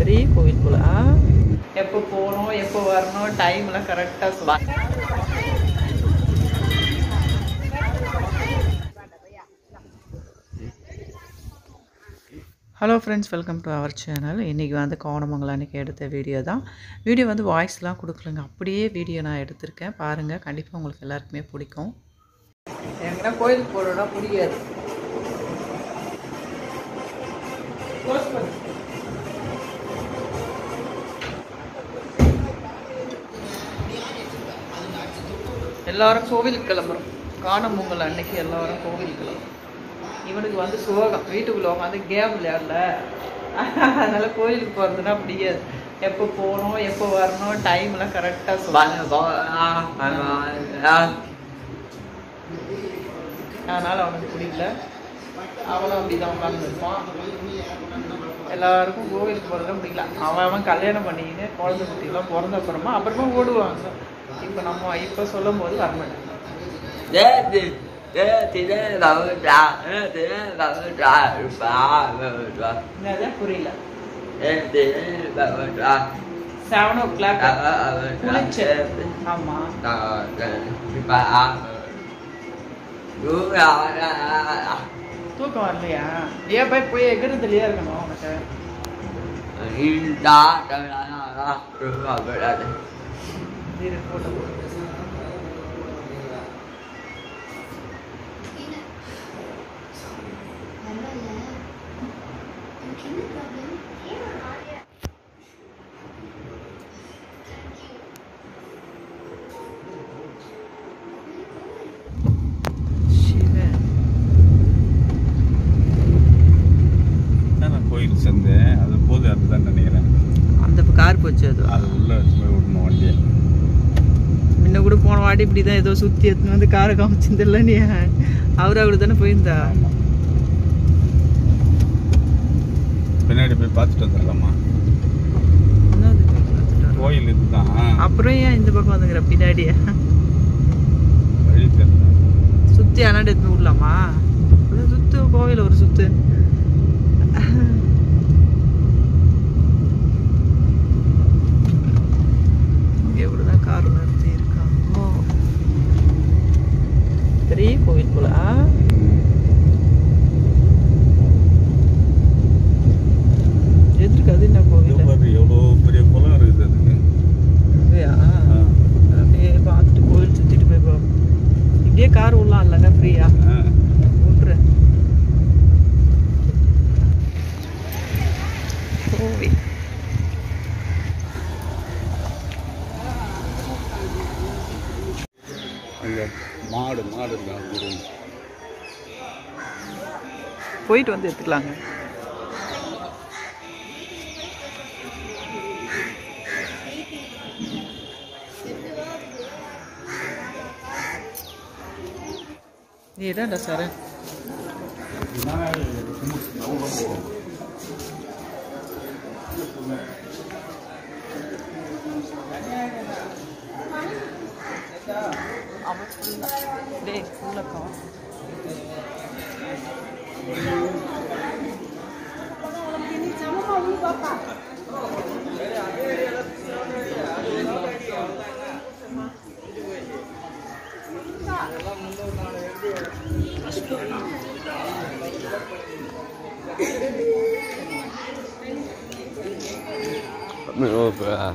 பெரிய கோவில் போல? எப்போ போகணும் எப்போ வரணும் டைம்லாம் கரெக்டாக சொல்லுவாங்க hello friends welcome to our channel இன்றைக்கி வந்து கோணமங்கலம் அன்றைக்கி எடுத்த வீடியோ தான். வீடியோ வந்து வாய்ஸ்லாம் கொடுக்கலங்க. அப்படியே வீடியோ நான் எடுத்திருக்கேன். பாருங்கள் கண்டிப்பாக உங்களுக்கு எல்லாருக்குமே பிடிக்கும். எங்கன்னா கோயிலுக்கு போகிறோன்னா பிடிக்காது. எல்லாரும் கோவிலுக்கு கிளம்புறோம். காணும் பொங்கல் அன்னைக்கு எல்லாரும் கோவிலுக்கு கிளம்புறோம். இவனுக்கு வந்து சோகம் வீட்டுக்குள்ள உட்காந்து கேம் விளையாடல. அதனால கோயிலுக்கு போகிறதுனா பிடிக்காது. எப்போ போகணும் எப்போ வரணும் டைம்லாம் கரெக்டாக சொல்லுவாங்க அதனால அவனுக்கு பிடிக்கல. அவனும் அப்படிதான் உட்காந்துருப்பான் எல்லாருக்கும் கோவிலுக்கு போகிறதுலாம் பிடிக்கல. அவன் அவன் கல்யாணம் பண்ணிக்கின்னு குழந்தை குட்டிலாம் பிறந்த அப்புறமா அப்புறமா ஓடுவாங்க. இப்போ நம்ம இப்போ சொல்லும் போது என்னது? புரியல. செவன் ஓ கிளாக் ஆமா. தூக்கம் வரலையா? ஏன் போய் போய் எகிறதுலயே இருக்கணும் உனக்கு? என்ன ப்ராப்ளம் போடு. சிவன். நான் கோயில் சேர்ந்தேன் அது போது அதுதான் நினைக்கிறேன் அந்த கார் போச்சு அது அது உள்ள வச்சு போய் விடணும் வண்டியை முன்ன வாட்டி இப்படி தான் ஏதோ சுற்றி எடுத்துன்னு வந்து காரை காமிச்சிருந்தில்ல நீ அவர் அவர் தானே போயிருந்தா? பின்னாடி போய் பார்த்துட்டு வந்துடலாமா. கோயில் இதுதான். அப்புறம் ஏன் இந்த பக்கம் வந்துங்கிற பின்னாடி வழி தெரியல. சுற்றி அண்ணாடி எடுத்து விடலாமா? சுத்து கோவில் ஒரு சுத்து இங்கே இப்படிதான் கார் நிறுத்தி இருக்காங்க பெரிய கோவில் போல ஆ? எதிர்க்கு அது என்ன இதோ கோவில் பாரு எவ்வளோ பெரிய குளம் இருக்குது அதுக்கு இல்லையா ஆ. அப்படியே பார்த்துட்டு கோயில் சுற்றிட்டு போய் பார்ப்போம் இப்படியே கார் விடலாம் இல்லைங்க ஃப்ரீயா ஆ. விட்றேன் கோவில் அங்க மாடு மாடு இருக்கான் குரு போயிட்டு வந்து எடுத்துக்கலாங்க. நீதான்டா சார். அவன் ஃபுல்லாக டேய்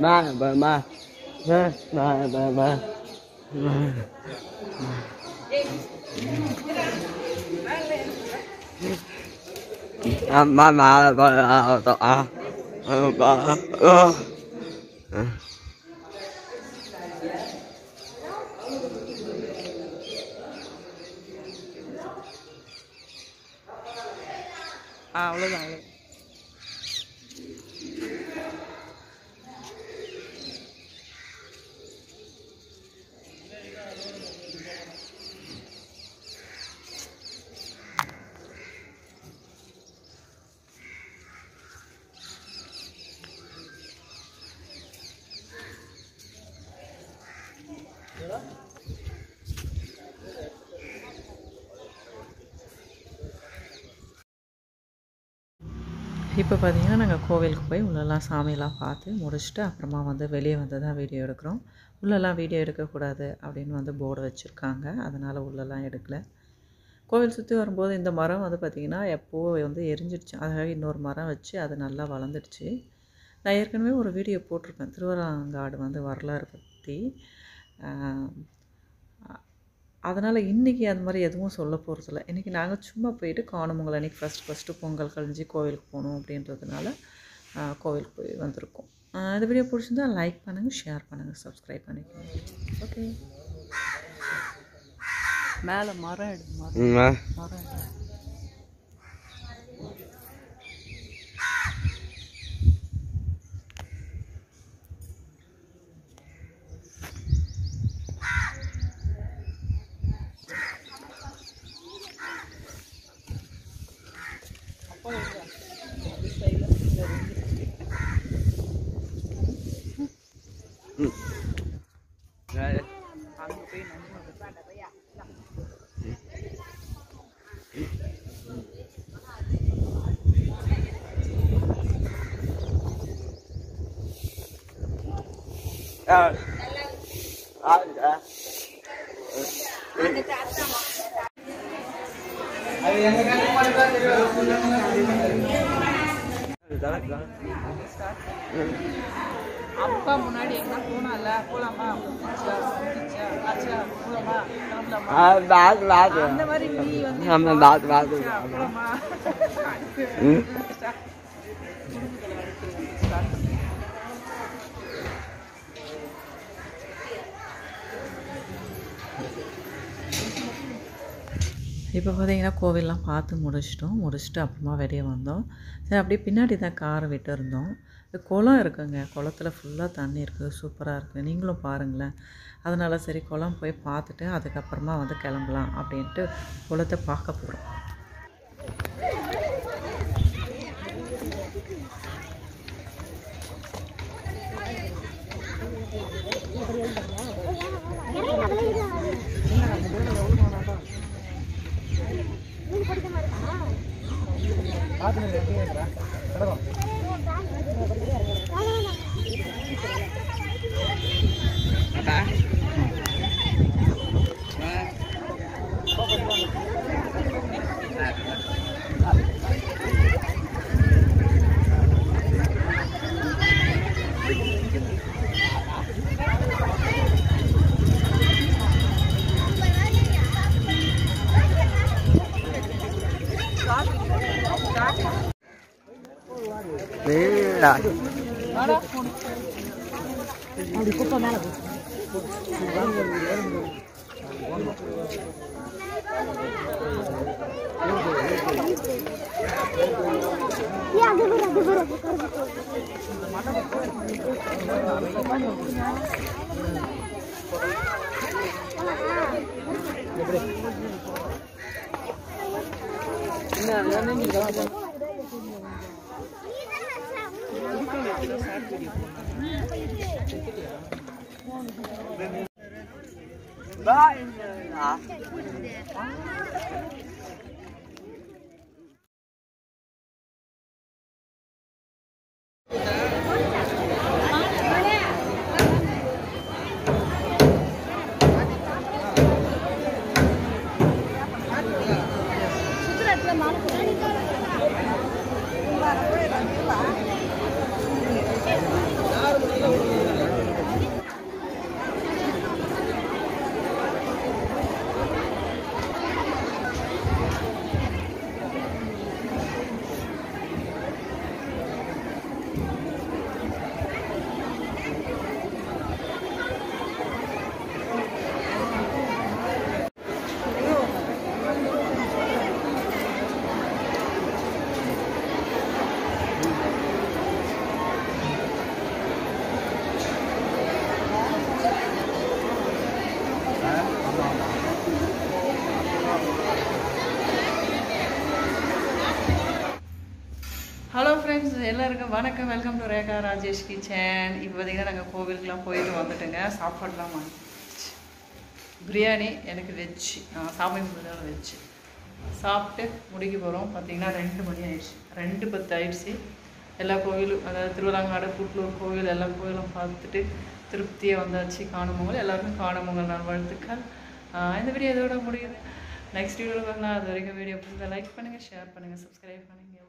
ma về ma, ma ba ma, ma. ba ba ba ba ba. Ba ba ba ba. À. Lên lại இப்போ பார்த்தீங்கன்னா நாங்கள் கோவிலுக்கு போய் உள்ளெல்லாம் சாமியெல்லாம் பார்த்து முடிச்சுட்டு அப்புறமா வந்து வெளியே வந்து தான் வீடியோ எடுக்கிறோம். உள்ளெல்லாம் வீடியோ எடுக்கக்கூடாது அப்படின்னு வந்து போர்டு வச்சுருக்காங்க. அதனால் உள்ளெல்லாம் எடுக்கலை. கோவில் சுற்றி வரும்போது இந்த மரம் வந்து பார்த்திங்கன்னா எப்போவும் வந்து எரிஞ்சிடுச்சு. அதுக்காக இன்னொரு மரம் வச்சு அது நல்லா வளர்ந்துடுச்சு. நான் ஏற்கனவே ஒரு வீடியோ போட்டிருப்பேன். திருவரங்காடு வந்து வரலாறு பற்றி. அதனால் இன்றைக்கி அது மாதிரி எதுவும் சொல்ல போகிறதில்ல இன்றைக்கி நாங்கள் சும்மா போயிட்டு காணுமங்கல் அன்றைக்கி ஃபஸ்ட்டு ஃபஸ்ட்டு பொங்கல் கழிஞ்சு கோவிலுக்கு போகணும் அப்படின்றதுனால கோவிலுக்கு போய் வந்திருக்கோம். இந்த வீடியோ பிடிச்சிருந்தா லைக் பண்ணுங்கள் ஷேர் பண்ணுங்கள் சப்ஸ்கிரைப் பண்ணிக்கோங்க. ஓகே மேலே மரம் எடு மரம். மரம் அப்பா முன்னாடி எங்கன்னா போனால போலாமா முடிச்சா முடிச்சா ஆச்சா போலாமா கிளம்பலாமா à bác bác அந்த மாதிரி நீ வந்து இப்போ பார்த்தீங்கன்னா கோவிலெலாம் பார்த்து முடிச்சிட்டோம். முடிச்சுட்டு அப்புறமா வெளியே வந்தோம். சரி அப்படியே பின்னாடி தான் காரை விட்டு இருந்தோம். குளம் இருக்குங்க. குளத்துல ஃபுல்லாக தண்ணி இருக்குது சூப்பராக இருக்குது நீங்களும் பாருங்களேன். அதனால் சரி குளம் போய் பார்த்துட்டு அதுக்கப்புறமா வந்து கிளம்பலாம் அப்படின்ட்டு குளத்தை பார்க்க போகிறோம் பார்த்துட்டு ಅಲ್ಲಿ ಕುಪ್ಪ ಮೇಲೆ आगे बढ़ो आगे बढ़ो ना ना नहीं Ba in hả? வணக்கம் welcome to Rekha Rajesh kitchen இப்போ பார்த்தீங்கன்னா நாங்கள் கோவிலுக்குலாம் போயிட்டு வந்துட்டோங்க. சாப்பாடுலாம் வாங்கிச்சு பிரியாணி எனக்கு வெஜ். நான் சாமி கும்பிட்றது வெஜ். சாப்பிட்டு முடிக்க போகிறோம் பார்த்தீங்கன்னா ரெண்டு மணி ஆயிடுச்சு. ரெண்டு பத்து ஆயிடுச்சு. எல்லா கோவிலும் அதாவது திருவிழாங்காடு புட்லூர் கோவில் எல்லா கோவிலும் பார்த்துட்டு திருப்தியாக வந்தாச்சு. காணுமங்கள். எல்லாருக்கும் காணுமங்கள் நான் வாழ்த்துக்கள். இந்த வீடியோ இதோட முடியுது. நெக்ஸ்ட் வீடியோவில் பார்க்கலாம். அது வரைக்கும் வீடியோ பிடிச்சா லைக் பண்ணுங்கள் ஷேர் பண்ணுங்கள் சப்ஸ்கிரைப் பண்ணுங்கள்